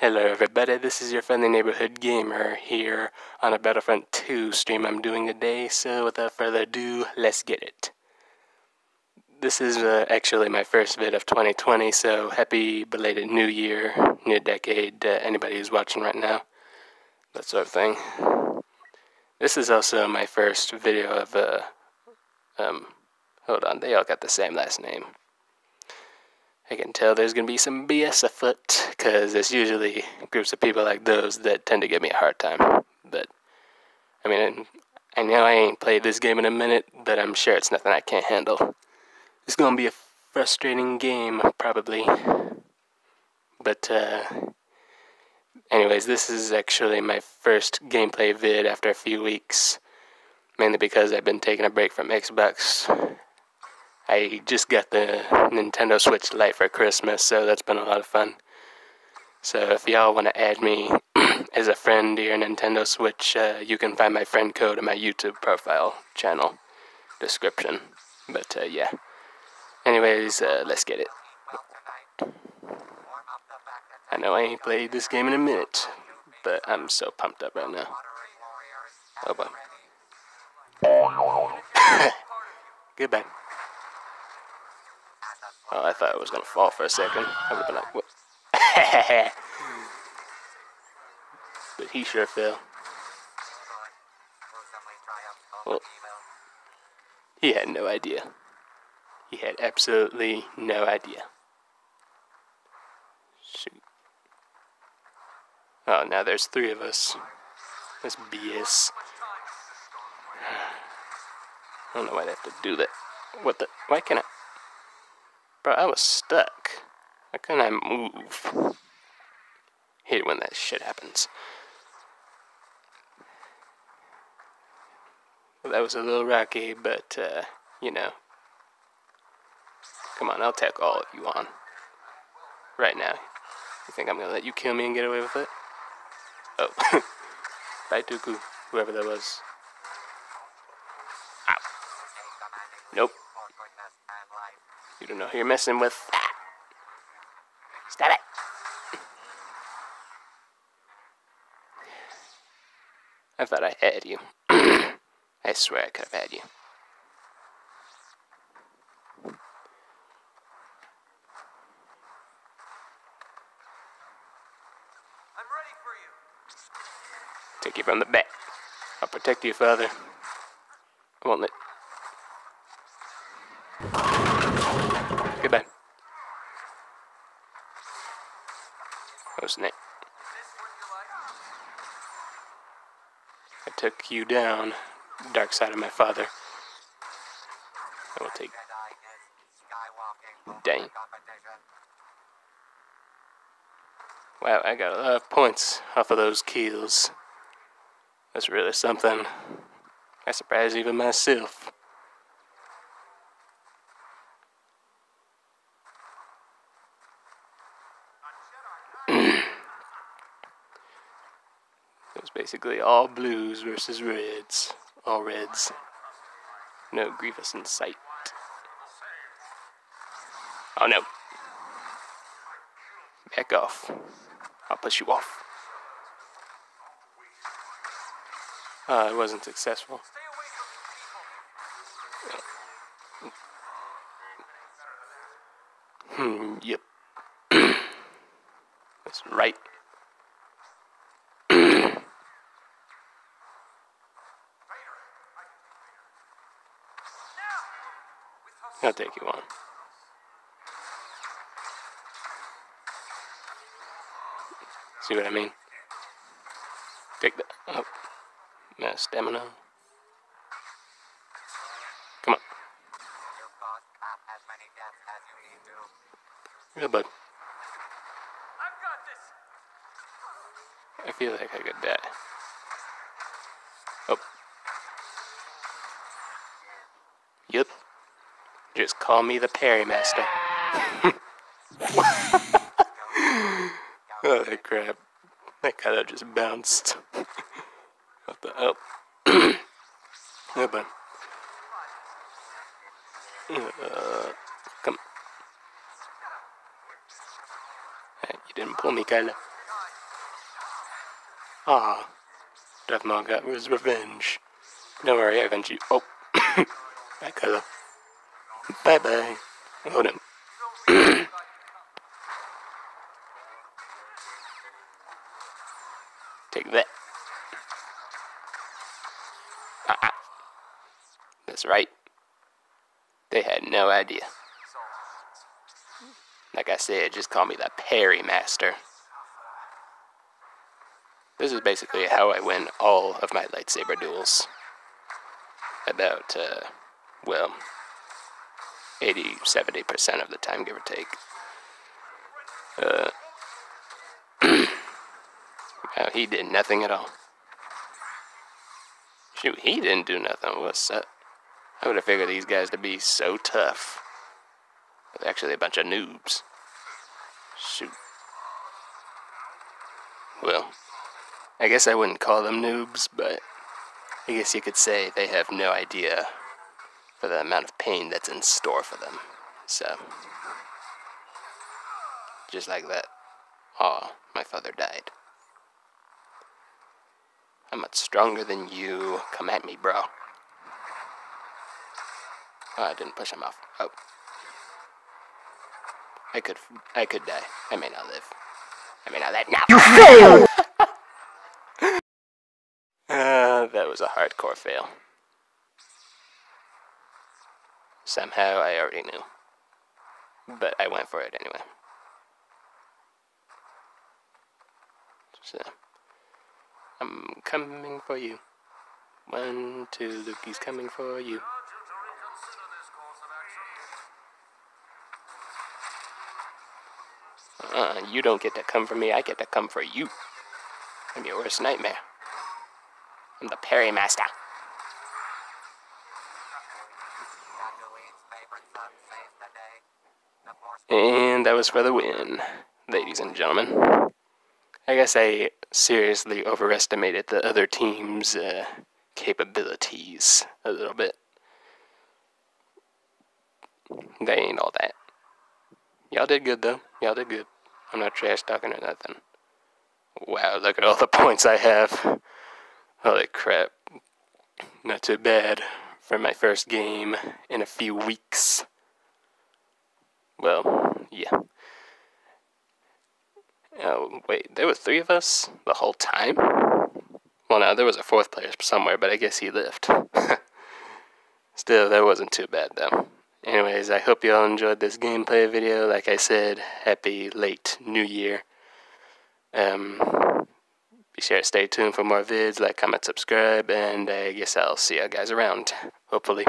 Hello, everybody. This is your friendly neighborhood gamer here on a Battlefront 2 stream I'm doing today. So, without further ado, let's get it. This is uh, actually my first vid of 2020, so happy belated New Year, new decade to anybody who's watching right now. That sort of thing. This is also my first video of, uh, um, hold on, they all got the same last name. I can tell there's gonna be some BS afoot, because it's usually groups of people like those that tend to give me a hard time. But, I mean, I know I ain't played this game in a minute, but I'm sure it's nothing I can't handle. It's gonna be a frustrating game, probably. But, uh, anyways, this is actually my first gameplay vid after a few weeks, mainly because I've been taking a break from Xbox I just got the Nintendo Switch Lite for Christmas, so that's been a lot of fun. So if y'all want to add me as a friend to your Nintendo Switch, uh, you can find my friend code in my YouTube profile channel description. But uh, yeah. Anyways, uh, let's get it. I know I ain't played this game in a minute, but I'm so pumped up right now. Oh boy. Goodbye. Oh, I thought it was gonna fall for a second. I would have been like, what? but he sure fell. Well, he had no idea. He had absolutely no idea. Shoot. Oh, now there's three of us. That's BS. I don't know why they have to do that. What the? Why can't I? Bro, I was stuck. Why couldn't I move? Hate when that shit happens. Well, that was a little rocky, but, uh, you know. Come on, I'll take all of you on. Right now. You think I'm gonna let you kill me and get away with it? Oh. Bye, Dooku, whoever that was. You don't know who you're messing with. that. Stop it. I thought I had you. I swear I could have had you. I'm ready for you. Take you from the back. I'll protect you, Father. I won't let. Goodbye. That was neat. This what you like? I took you down, dark side of my father. I will take. Dang. Wow, I got a lot of points off of those kills. That's really something. I surprised even myself. Basically all blues versus reds. All reds. No Grievous in sight. Oh no. Back off. I'll push you off. Uh, it wasn't successful. Hmm, yep. That's right. I'll take you on. See what I mean? Take that. Oh. No stamina. Come on. Yeah, bud. I feel like I could die. Just call me the Parry Master. oh, that crap. That kind of just bounced. what the hell? yeah, bud. Uh, come. Hey, you didn't pull me, Kylo. Ah, Darth Maul got his revenge. Don't worry, I avenge you. Oh, bye, Kylo. Bye bye. Hold him. Take that. Ah, That's right. They had no idea. Like I said, just call me the Parry Master. This is basically how I win all of my lightsaber duels. About, uh, well, 80, 70% of the time, give or take. Uh, he did nothing at all. Shoot, he didn't do nothing. What's up? I would have figured these guys to be so tough. They're actually a bunch of noobs. Shoot. Well, I guess I wouldn't call them noobs, but I guess you could say they have no idea for the amount of pain that's in store for them. So, just like that. oh, my father died. I'm much stronger than you. Come at me, bro. Oh, I didn't push him off. Oh. I could, I could die. I may not live. I may not live. No! You failed! uh, that was a hardcore fail. Somehow I already knew. But I went for it anyway. So, I'm coming for you. One, two, Lukey's coming for you. Uh, you don't get to come for me, I get to come for you. I'm your worst nightmare. I'm the Parry Master. And that was for the win, ladies and gentlemen. I guess I seriously overestimated the other team's uh, capabilities a little bit. They ain't all that. Y'all did good though. Y'all did good. I'm not trash talking or nothing. Wow, look at all the points I have. Holy crap. Not too bad for my first game in a few weeks. Well, yeah. Oh, wait, there were three of us the whole time? Well, no, there was a fourth player somewhere, but I guess he left. Still, that wasn't too bad, though. Anyways, I hope you all enjoyed this gameplay video. Like I said, happy late New Year. Um, be sure to stay tuned for more vids, like, comment, subscribe, and uh, I guess I'll see you guys around, hopefully.